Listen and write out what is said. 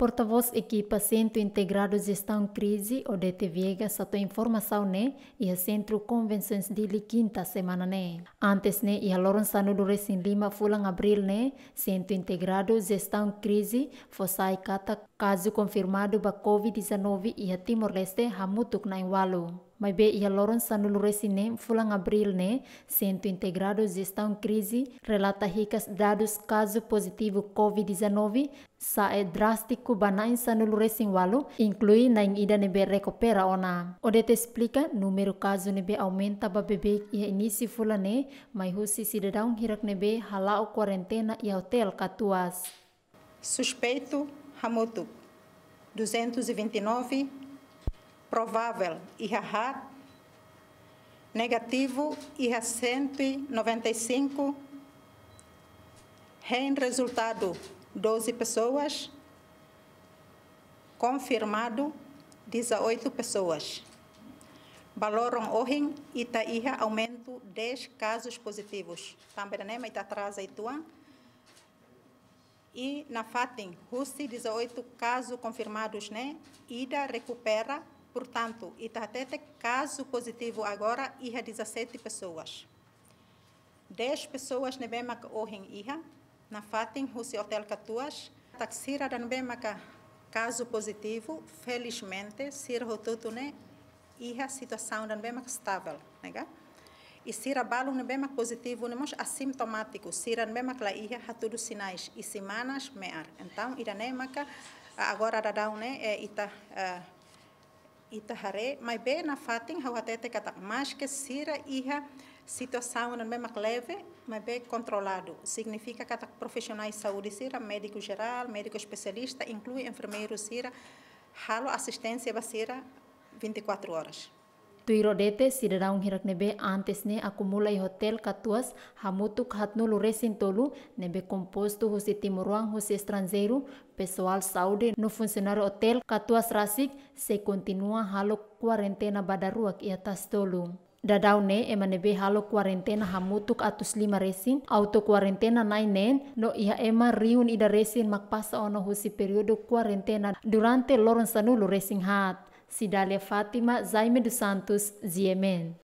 Porta-voz equipa Centro Integrado Gestão Crise, o DTVega, sato informação né, e a Centro Convenções de quinta semana né. Antes né, e a Lourençano do Recém Lima, fulang abril né, Centro Integrado Gestão Crise, fossai kata caso confirmado ba COVID-19 e a Timor-Leste hamutuk na Iwalu. Mas be ia loron sa nuluresi fulang abril ne, Centro Integrado Gestão Crise, relata ricas dados caso positivo COVID-19 sa é drástico banain sa nuluresi walu, inclui na ida nebe recupera ona. Odete explica, número caso nebe aumenta ba bebê e início fula ne, mas husi cidadão hirak nebe halao quarentena e hotel katuas. Suspeito Hamutu, 229 provável IHA negativo IHA 195 REM resultado 12 pessoas. Confirmado 18 pessoas. Baloron Ohin Itaiha aumento 10 casos positivos. Também né, mas atrás aí E na Fatim, Russi 18 casos confirmados, né? Ida recupera Portanto, Itatete, caso positivo agora, iha 17 pessoas. 10 pessoas nebemaka ohin iha, na fatin husi hotel katuas, taksira dan bemaka caso positivo, felizmente, sir hotutune, iha situação dan bemaka estável, nega? E sira balung ne bema positivo ne mos assintomático, sira ne bema kla iha hatudo sinais e semanas mear. Então, ira ne maka agora da ne é ita uh, itahare mai be na fatin hawatete kata mas que sira iha situação na mesma leve mas bem controlado significa que profissionais de saúde sira médico geral médico especialista inclui enfermeiro sira halo assistência basira 24 horas Tuirodete cidadão hirak nebe antes ne acumula hotel katuas hamutuk hatnu luresin tolu nebe composto husi timuruang husi estrangeiro pessoal saúde no funcionário hotel katuas rasik se continua halo quarentena badaruak e atas tolu. Dadau ne ema nebe halo quarentena hamutuk atus lima resin, auto quarentena nainen no ia ema riun ida resin makpasa ono husi periodo quarentena durante loron sanulu resin hat. Cidália Fátima Zaime dos Santos, Ziemen.